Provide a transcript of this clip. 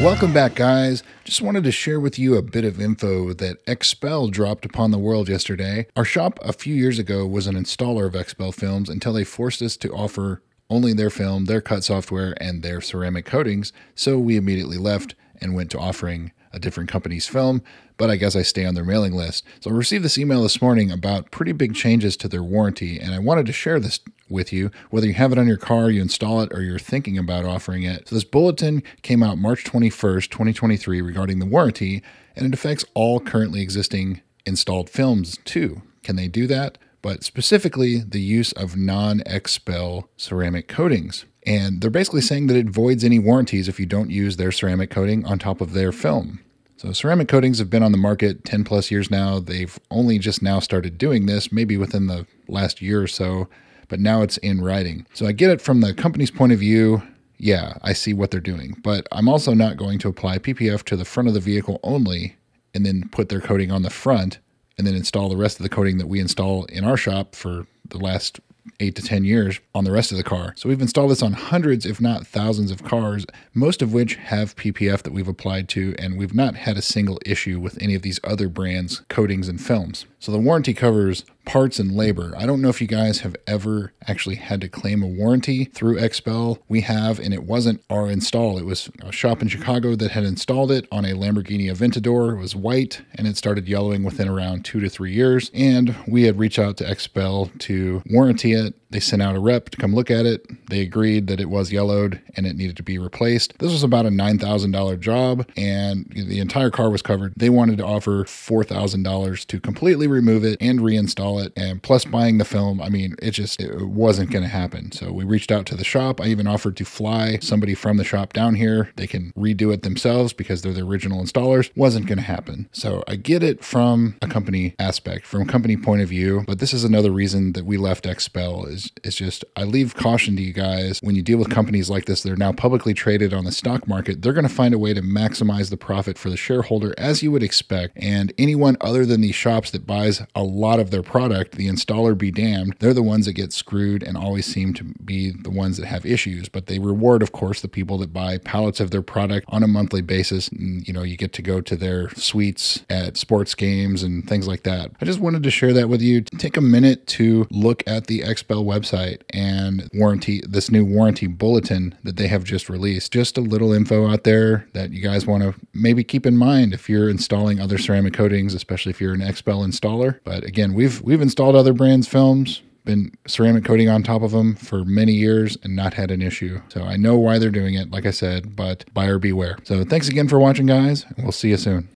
Welcome back, guys. Just wanted to share with you a bit of info that XPEL dropped upon the world yesterday. Our shop a few years ago was an installer of XPEL films until they forced us to offer only their film, their cut software, and their ceramic coatings. So we immediately left and went to offering a different company's film, but I guess I stay on their mailing list. So I received this email this morning about pretty big changes to their warranty, and I wanted to share this with you, whether you have it on your car, you install it, or you're thinking about offering it. So this bulletin came out March 21st, 2023, regarding the warranty, and it affects all currently existing installed films too. Can they do that? But specifically, the use of non XPEL ceramic coatings. And they're basically saying that it voids any warranties if you don't use their ceramic coating on top of their film. So ceramic coatings have been on the market 10 plus years now. They've only just now started doing this, maybe within the last year or so, but now it's in writing. So I get it from the company's point of view. Yeah, I see what they're doing, but I'm also not going to apply PPF to the front of the vehicle only and then put their coating on the front and then install the rest of the coating that we install in our shop for the last eight to 10 years on the rest of the car. So we've installed this on hundreds, if not thousands of cars, most of which have PPF that we've applied to, and we've not had a single issue with any of these other brands' coatings and films. So the warranty covers parts and labor. I don't know if you guys have ever actually had to claim a warranty through XPEL. We have, and it wasn't our install. It was a shop in Chicago that had installed it on a Lamborghini Aventador. It was white and it started yellowing within around two to three years. And we had reached out to XPEL to warranty it they sent out a rep to come look at it. They agreed that it was yellowed and it needed to be replaced. This was about a $9,000 job and the entire car was covered. They wanted to offer $4,000 to completely remove it and reinstall it and plus buying the film. I mean, it just it wasn't going to happen. So we reached out to the shop. I even offered to fly somebody from the shop down here. They can redo it themselves because they're the original installers. Wasn't going to happen. So I get it from a company aspect, from a company point of view, but this is another reason that we left XPEL is it's just I leave caution to you guys when you deal with companies like this They're now publicly traded on the stock market, they're going to find a way to maximize the profit for the shareholder as you would expect. And anyone other than these shops that buys a lot of their product, the installer be damned, they're the ones that get screwed and always seem to be the ones that have issues. But they reward, of course, the people that buy pallets of their product on a monthly basis. And, you know, you get to go to their suites at sports games and things like that. I just wanted to share that with you. Take a minute to look at the XPEL website and warranty this new warranty bulletin that they have just released. Just a little info out there that you guys want to maybe keep in mind if you're installing other ceramic coatings, especially if you're an XPEL installer. But again, we've we've we've installed other brands' films been ceramic coating on top of them for many years and not had an issue. So I know why they're doing it, like I said, but buyer beware. So thanks again for watching, guys, and we'll see you soon.